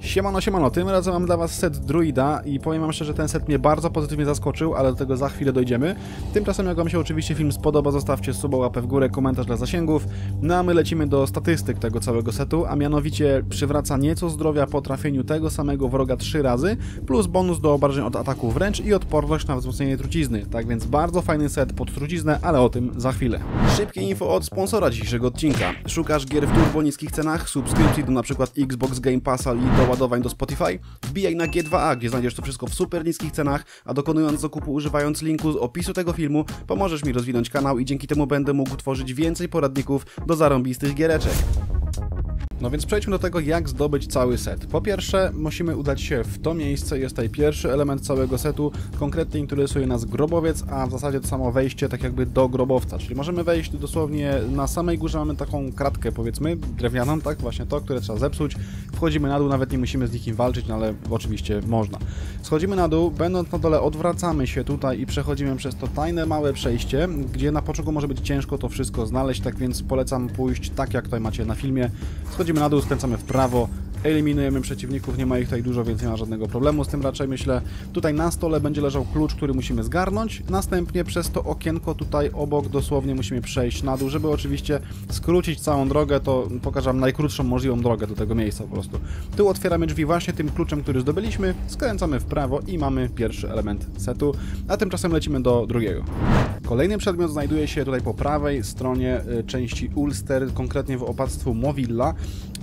Siemano, siemano, tym razem mam dla was set Druida i powiem wam szczerze, ten set mnie bardzo pozytywnie zaskoczył, ale do tego za chwilę dojdziemy. Tymczasem jak wam się oczywiście film spodoba, zostawcie suba, łapę w górę, komentarz dla zasięgów. No a my lecimy do statystyk tego całego setu, a mianowicie przywraca nieco zdrowia po trafieniu tego samego wroga trzy razy, plus bonus do obrażeń od ataku wręcz i odporność na wzmocnienie trucizny. Tak więc bardzo fajny set pod truciznę, ale o tym za chwilę. Szybkie info od sponsora dzisiejszego odcinka. Szukasz gier w turbo niskich cenach, subskrypcji do np. Xbox Game Passa i do ładowań do Spotify? Wbijaj na G2A, gdzie znajdziesz to wszystko w super niskich cenach, a dokonując zakupu używając linku z opisu tego filmu, pomożesz mi rozwinąć kanał i dzięki temu będę mógł tworzyć więcej poradników do zarąbistych giereczek. No więc przejdźmy do tego, jak zdobyć cały set. Po pierwsze, musimy udać się w to miejsce, jest tutaj pierwszy element całego setu, konkretnie interesuje nas grobowiec, a w zasadzie to samo wejście tak jakby do grobowca, czyli możemy wejść dosłownie na samej górze. Mamy taką kratkę powiedzmy, drewnianą, tak, właśnie to, które trzeba zepsuć, wchodzimy na dół, nawet nie musimy z nikim walczyć, no ale oczywiście można. Schodzimy na dół, będąc na dole odwracamy się tutaj i przechodzimy przez to tajne małe przejście, gdzie na początku może być ciężko to wszystko znaleźć, tak więc polecam pójść tak jak tutaj macie na filmie, Schodzimy na dół, skręcamy w prawo, eliminujemy przeciwników, nie ma ich tutaj dużo, więc nie ma żadnego problemu z tym raczej myślę. Tutaj na stole będzie leżał klucz, który musimy zgarnąć, następnie przez to okienko tutaj obok dosłownie musimy przejść na dół, żeby oczywiście skrócić całą drogę, to pokażę wam najkrótszą możliwą drogę do tego miejsca po prostu. Tu otwieramy drzwi właśnie tym kluczem, który zdobyliśmy, skręcamy w prawo i mamy pierwszy element setu, a tymczasem lecimy do drugiego. Kolejny przedmiot znajduje się tutaj po prawej stronie y, części Ulster, konkretnie w opactwu Movilla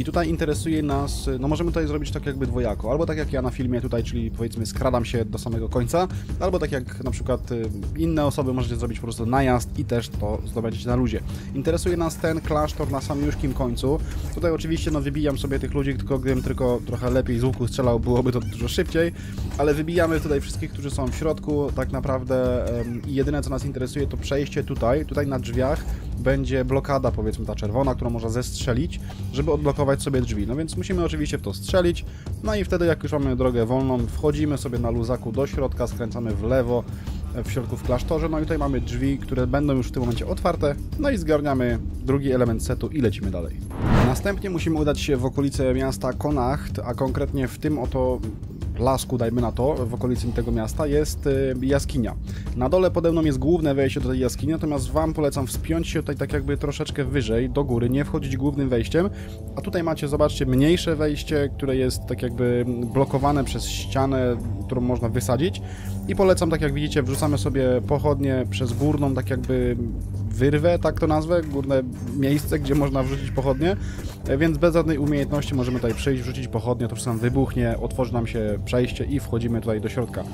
i tutaj interesuje nas, no możemy tutaj zrobić tak jakby dwojako, albo tak jak ja na filmie tutaj, czyli powiedzmy skradam się do samego końca, albo tak jak na przykład y, inne osoby możecie zrobić po prostu najazd i też to zdobędziecie na luzie. Interesuje nas ten klasztor na samiuszkim końcu. Tutaj oczywiście no wybijam sobie tych ludzi, tylko gdybym tylko trochę lepiej z łuku strzelał, byłoby to dużo szybciej, ale wybijamy tutaj wszystkich, którzy są w środku, tak naprawdę i jedyne co nas interesuje to przejście tutaj, tutaj na drzwiach będzie blokada, powiedzmy ta czerwona, którą można zestrzelić, żeby odblokować sobie drzwi. No więc musimy oczywiście w to strzelić, no i wtedy jak już mamy drogę wolną, wchodzimy sobie na luzaku do środka, skręcamy w lewo, w środku w klasztorze, no i tutaj mamy drzwi, które będą już w tym momencie otwarte, no i zgarniamy drugi element setu i lecimy dalej. Następnie musimy udać się w okolice miasta Konacht, a konkretnie w tym oto lasku, dajmy na to, w okolicy tego miasta, jest y, jaskinia. Na dole pode mną jest główne wejście do tej jaskini, natomiast Wam polecam wspiąć się tutaj tak jakby troszeczkę wyżej, do góry, nie wchodzić głównym wejściem, a tutaj macie, zobaczcie, mniejsze wejście, które jest tak jakby blokowane przez ścianę, którą można wysadzić i polecam, tak jak widzicie, wrzucamy sobie pochodnie przez górną, tak jakby wyrwę, tak to nazwę, górne miejsce, gdzie można wrzucić pochodnie, więc bez żadnej umiejętności możemy tutaj przyjść, wrzucić pochodnie, to wszystko nam wybuchnie, otworzy nam się przejście i wchodzimy tutaj do środka.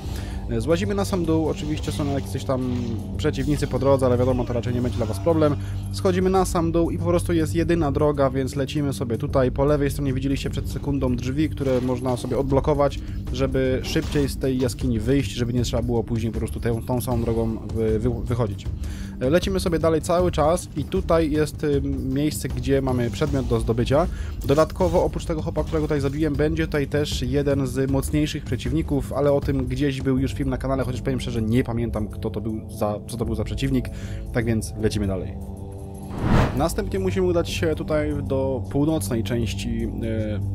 Złazimy na sam dół, oczywiście są jakieś tam przeciwnicy po drodze, ale wiadomo, to raczej nie będzie dla Was problem. Schodzimy na sam dół i po prostu jest jedyna droga, więc lecimy sobie tutaj. Po lewej stronie widzieliście przed sekundą drzwi, które można sobie odblokować, żeby szybciej z tej jaskini wyjść, żeby nie trzeba było później po prostu tą, tą samą drogą wy, wy, wychodzić. Lecimy sobie dalej cały czas i tutaj jest miejsce, gdzie mamy przedmiot do zdobycia. Dodatkowo oprócz tego hopa, którego tutaj zabiłem, będzie tutaj też jeden z mocniejszych przeciwników, ale o tym gdzieś był już film na kanale, chociaż powiem szczerze, nie pamiętam kto to był za, co to był za przeciwnik, tak więc lecimy dalej. Następnie musimy udać się tutaj do północnej części,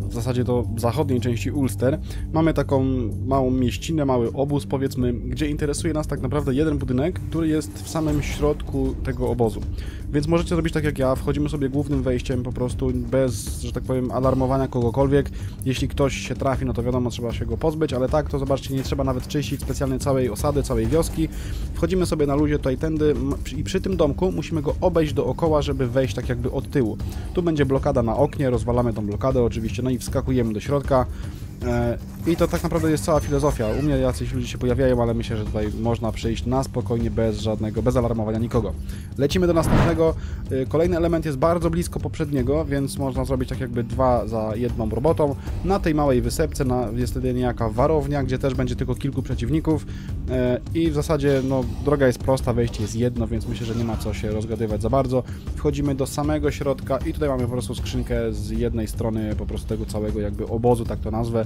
w zasadzie do zachodniej części Ulster. Mamy taką małą mieścinę, mały obóz powiedzmy, gdzie interesuje nas tak naprawdę jeden budynek, który jest w samym środku tego obozu. Więc możecie zrobić tak jak ja, wchodzimy sobie głównym wejściem po prostu bez, że tak powiem, alarmowania kogokolwiek. Jeśli ktoś się trafi, no to wiadomo, trzeba się go pozbyć, ale tak, to zobaczcie, nie trzeba nawet czyścić specjalnie całej osady, całej wioski. Wchodzimy sobie na luzie tutaj tędy i przy tym domku musimy go obejść dookoła, żeby wejść tak jakby od tyłu. Tu będzie blokada na oknie, rozwalamy tą blokadę oczywiście, no i wskakujemy do środka. I to tak naprawdę jest cała filozofia. U mnie jacyś ludzie się pojawiają, ale myślę, że tutaj można przyjść na spokojnie, bez żadnego, bez alarmowania nikogo. Lecimy do następnego. Kolejny element jest bardzo blisko poprzedniego, więc można zrobić tak jakby dwa za jedną robotą. Na tej małej wysepce na, jest wtedy niejaka warownia, gdzie też będzie tylko kilku przeciwników i w zasadzie no, droga jest prosta, wejście jest jedno, więc myślę, że nie ma co się rozgadywać za bardzo. Wchodzimy do samego środka i tutaj mamy po prostu skrzynkę z jednej strony po prostu tego całego jakby obozu, tak to nazwę,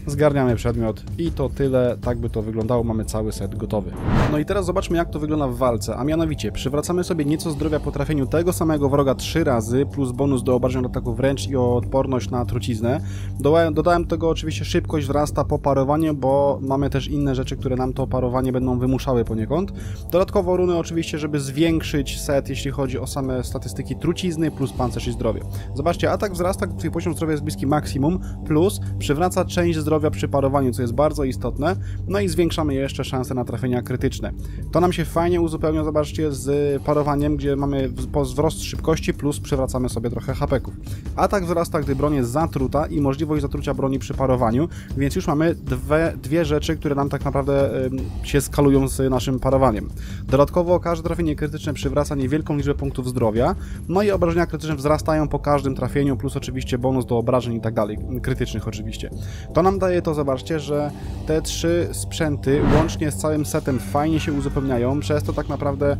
zgarniamy przedmiot i to tyle, tak by to wyglądało, mamy cały set gotowy. No i teraz zobaczmy jak to wygląda w walce, a mianowicie przywracamy sobie nieco zdrowia po trafieniu tego samego wroga trzy razy, plus bonus do obrażeń ataku wręcz i odporność na truciznę. Dodałem, dodałem do tego oczywiście szybkość wzrasta po parowaniu, bo mamy też inne rzeczy, które nam to parowanie będą wymuszały poniekąd. Dodatkowo runy oczywiście, żeby zwiększyć set, jeśli chodzi o same statystyki trucizny, plus pancerz i zdrowie. Zobaczcie, atak wzrasta, gdy poziom zdrowia jest bliski maksimum, plus przywraca część zdrowia przy parowaniu, co jest bardzo istotne, no i zwiększamy jeszcze szanse na trafienia krytyczne. To nam się fajnie uzupełnia, zobaczcie, z parowaniem, gdzie mamy wzrost szybkości, plus przywracamy sobie trochę hapeków. Atak wzrasta, gdy broń jest zatruta i możliwość zatrucia broni przy parowaniu, więc już mamy dwie, dwie rzeczy, które nam tak naprawdę y, się skalują z naszym parowaniem. Dodatkowo każde trafienie krytyczne przywraca niewielką liczbę punktów zdrowia, no i obrażenia krytyczne wzrastają po każdym trafieniu, plus oczywiście bonus do obrażeń i tak dalej, krytycznych oczywiście. To nam daje to, zobaczcie, że te trzy sprzęty łącznie z całym setem fajnie się uzupełniają, przez to tak naprawdę e,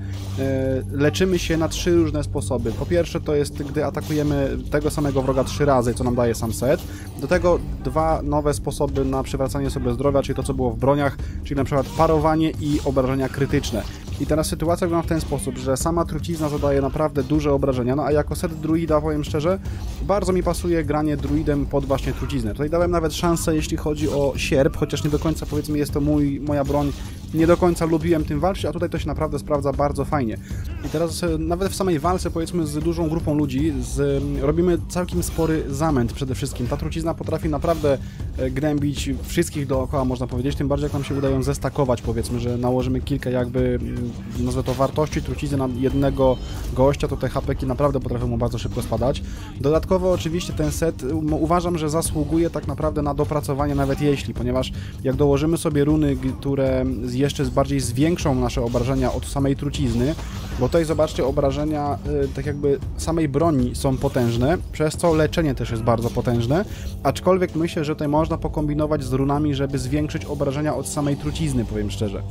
leczymy się na trzy różne sposoby. Po pierwsze to jest, gdy atakujemy tego samego wroga trzy razy, co nam daje sam set. Do tego dwa nowe sposoby na przywracanie sobie zdrowia, czyli to, co było w broniach, czyli na przykład parowanie i obrażenia krytyczne. I teraz sytuacja wygląda w ten sposób, że sama trucizna zadaje naprawdę duże obrażenia, no a jako set druida, powiem szczerze, bardzo mi pasuje granie druidem pod właśnie truciznę. Tutaj dałem nawet szansę, jeśli chodzi o sierp, chociaż nie do końca, powiedzmy, jest to mój, moja broń, nie do końca lubiłem tym walczyć, a tutaj to się naprawdę sprawdza bardzo fajnie. I teraz e, nawet w samej walce, powiedzmy, z dużą grupą ludzi, z, robimy całkiem spory zamęt przede wszystkim. Ta trucizna potrafi naprawdę gnębić wszystkich dookoła, można powiedzieć, tym bardziej jak nam się udają zestakować, powiedzmy, że nałożymy kilka jakby nazwę to wartości trucizny na jednego gościa, to te hapeki naprawdę potrafią mu bardzo szybko spadać. Dodatkowo oczywiście ten set uważam, że zasługuje tak naprawdę na dopracowanie nawet jeśli, ponieważ jak dołożymy sobie runy, które jeszcze bardziej zwiększą nasze obrażenia od samej trucizny, bo tutaj zobaczcie, obrażenia y, tak jakby samej broni są potężne, przez co leczenie też jest bardzo potężne, aczkolwiek myślę, że tutaj można pokombinować z runami, żeby zwiększyć obrażenia od samej trucizny, powiem szczerze.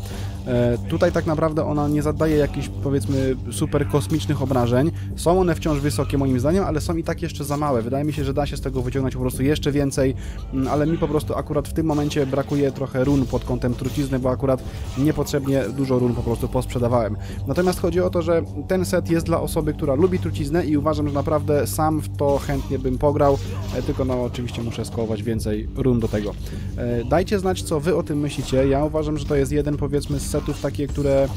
E, tutaj tak naprawdę ona nie zadaje jakichś powiedzmy super kosmicznych obrażeń. Są one wciąż wysokie moim zdaniem, ale są i tak jeszcze za małe. Wydaje mi się, że da się z tego wyciągnąć po prostu jeszcze więcej, mm, ale mi po prostu akurat w tym momencie brakuje trochę run pod kątem trucizny, bo akurat niepotrzebnie dużo run po prostu posprzedawałem. Natomiast chodzi o to, że ten set jest dla osoby, która lubi truciznę i uważam, że naprawdę sam w to chętnie bym pograł, e, tylko no oczywiście muszę skołować więcej run do tego. E, dajcie znać, co wy o tym myślicie. Ja uważam, że to jest jeden powiedzmy z setów takie, które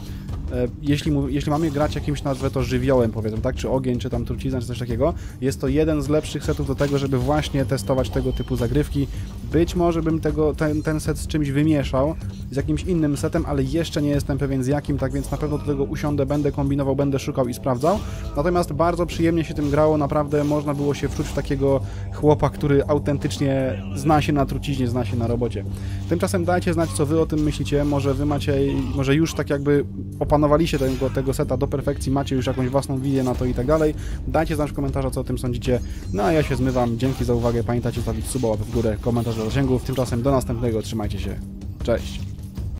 E, jeśli, jeśli mamy grać jakimś, nazwę to żywiołem, powiedzmy, tak, czy ogień, czy tam trucizna, czy coś takiego, jest to jeden z lepszych setów do tego, żeby właśnie testować tego typu zagrywki. Być może bym tego, ten, ten set z czymś wymieszał, z jakimś innym setem, ale jeszcze nie jestem pewien z jakim, tak więc na pewno do tego usiądę, będę kombinował, będę szukał i sprawdzał. Natomiast bardzo przyjemnie się tym grało, naprawdę można było się wczuć w takiego chłopa, który autentycznie zna się na truciźnie, zna się na robocie. Tymczasem dajcie znać, co wy o tym myślicie, może wy macie, może już tak jakby opanowaliście tego, tego seta do perfekcji, macie już jakąś własną wizję na to i tak dalej. Dajcie znać w komentarzach, co o tym sądzicie. No a ja się zmywam. Dzięki za uwagę. Pamiętajcie zostawić suba, w górę, komentarz do zasięgów. Tymczasem do następnego. Trzymajcie się. Cześć.